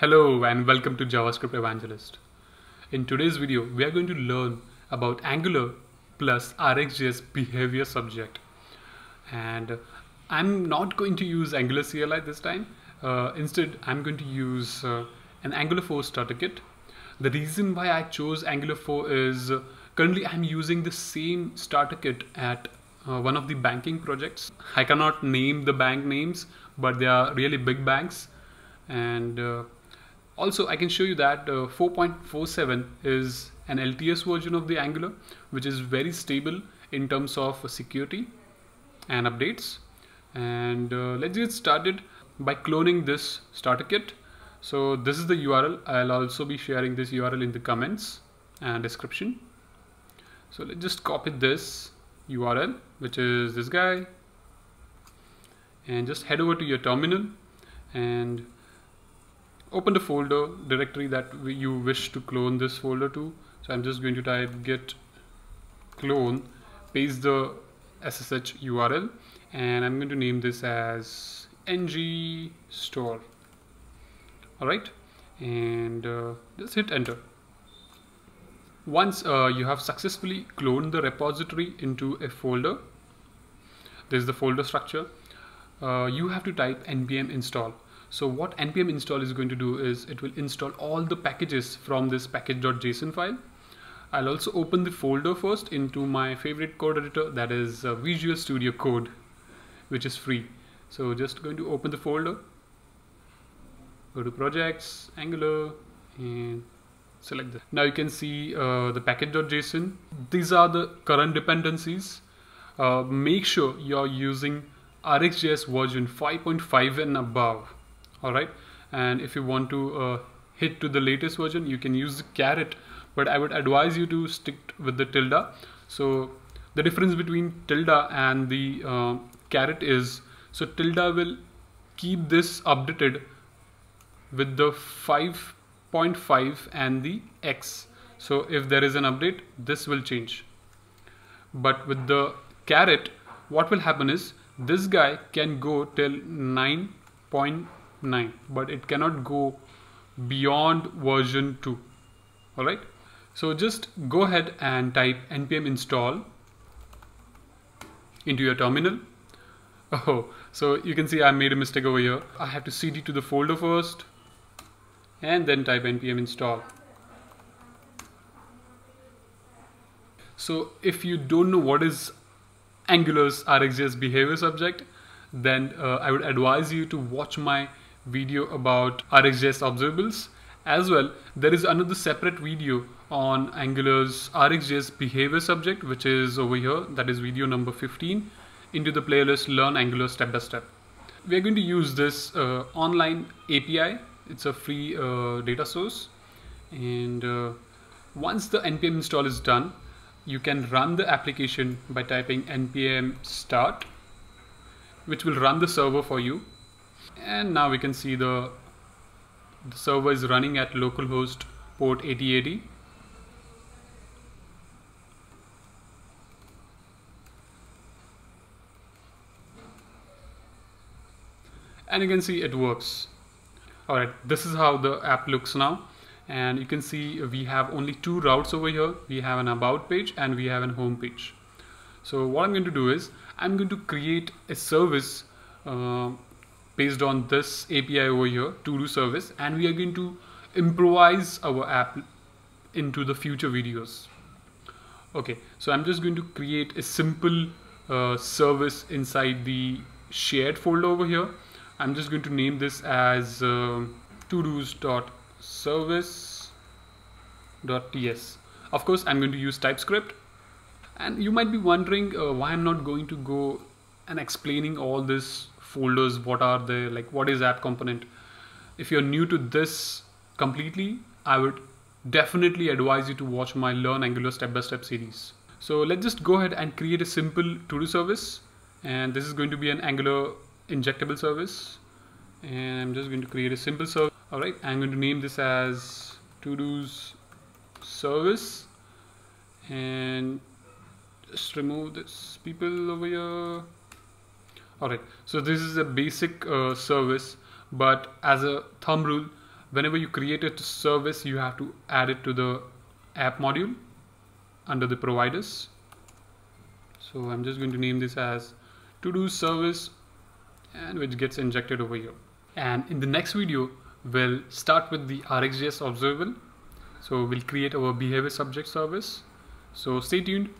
Hello and welcome to JavaScript Evangelist. In today's video, we are going to learn about Angular plus RxJS behavior subject. And I'm not going to use Angular CLI this time. Uh, instead, I'm going to use uh, an Angular 4 starter kit. The reason why I chose Angular 4 is uh, currently I'm using the same starter kit at uh, one of the banking projects. I cannot name the bank names, but they are really big banks. And uh, also, I can show you that uh, 4.47 is an LTS version of the Angular, which is very stable in terms of security and updates. And uh, let's get started by cloning this starter kit. So this is the URL. I'll also be sharing this URL in the comments and description. So let's just copy this URL, which is this guy, and just head over to your terminal and open the folder directory that you wish to clone this folder to. So I'm just going to type git clone paste the SSH URL and I'm going to name this as ng store. Alright? And uh, just hit enter. Once uh, you have successfully cloned the repository into a folder this is the folder structure uh, you have to type npm install so what npm install is going to do is it will install all the packages from this package.json file. I'll also open the folder first into my favorite code editor that is uh, Visual Studio Code which is free. So just going to open the folder, go to projects, Angular and select this. Now you can see uh, the package.json. These are the current dependencies. Uh, make sure you're using RxJS version 5.5 and above all right? And if you want to uh, hit to the latest version you can use the caret but I would advise you to stick with the tilde so the difference between tilde and the uh, caret is so tilde will keep this updated with the 5.5 and the x. So if there is an update this will change. But with the caret what will happen is this guy can go till 9.9 9 but it cannot go beyond version 2 all right? So just go ahead and type npm install into your terminal. Oh so you can see I made a mistake over here. I have to cd to the folder first and then type npm install. So if you don't know what is Angular's RxJS behavior subject then uh, I would advise you to watch my video about RxJS observables. As well, there is another separate video on Angular's RxJS behavior subject, which is over here. That is video number 15 into the playlist Learn Angular Step by Step. We are going to use this uh, online API. It's a free uh, data source. And uh, once the npm install is done, you can run the application by typing npm start, which will run the server for you and now we can see the, the server is running at localhost port 8080 and you can see it works. Alright this is how the app looks now. And you can see we have only two routes over here. We have an about page and we have an home page. So what I'm going to do is I'm going to create a service uh, based on this API over here to do service and we are going to improvise our app into the future videos. Okay, so I'm just going to create a simple uh, service inside the shared folder over here. I'm just going to name this as uh, todos.service.ts. Of course, I'm going to use TypeScript. And you might be wondering uh, why I'm not going to go and explaining all this folders what are they like what is app component? If you're new to this completely i would definitely advise you to watch my learn angular step by step series. So let's just go ahead and create a simple to do service. And this is going to be an angular injectable service. And i'm just going to create a simple service. All right i'm going to name this as to do's service. And just remove this people over here all right. So this is a basic uh, service but as a thumb rule whenever you create a service you have to add it to the app module under the providers. So I'm just going to name this as to do service and which gets injected over here. And in the next video we'll start with the RxJS observable. So we'll create our behavior subject service. So stay tuned